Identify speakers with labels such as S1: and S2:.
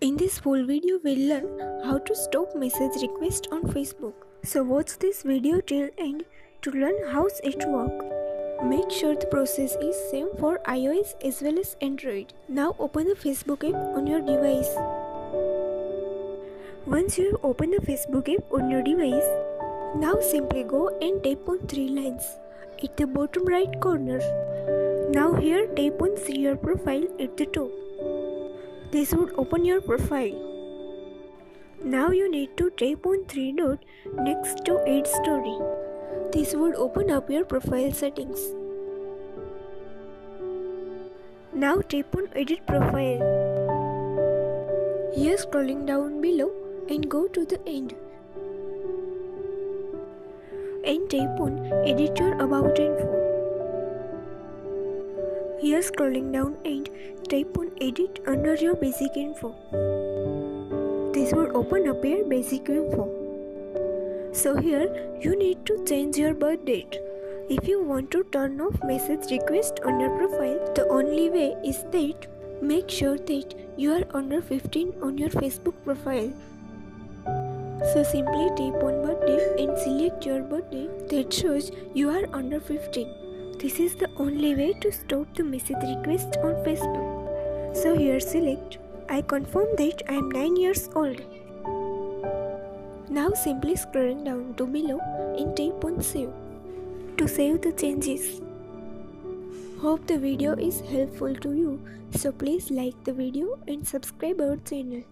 S1: In this full video, we'll learn how to stop message request on Facebook. So watch this video till end to learn how it works. Make sure the process is same for iOS as well as Android. Now open the Facebook app on your device. Once you have opened the Facebook app on your device, now simply go and tap on three lines at the bottom right corner. Now here tap on see your profile at the top. This would open your profile. Now you need to tap on three dot next to add story. This would open up your profile settings. Now tap on edit profile. Here scrolling down below and go to the end. And tap on edit your about info. Here scrolling down and tap on edit under your basic info. This will open up your basic info. So here you need to change your birth date. If you want to turn off message request on your profile, the only way is that make sure that you are under 15 on your Facebook profile. So simply tap on birthday and select your birthday that shows you are under 15. This is the only way to stop the message request on Facebook. So here select I confirm that I am 9 years old. Now simply scrolling down to below and tap on save to save the changes. Hope the video is helpful to you. So please like the video and subscribe our channel.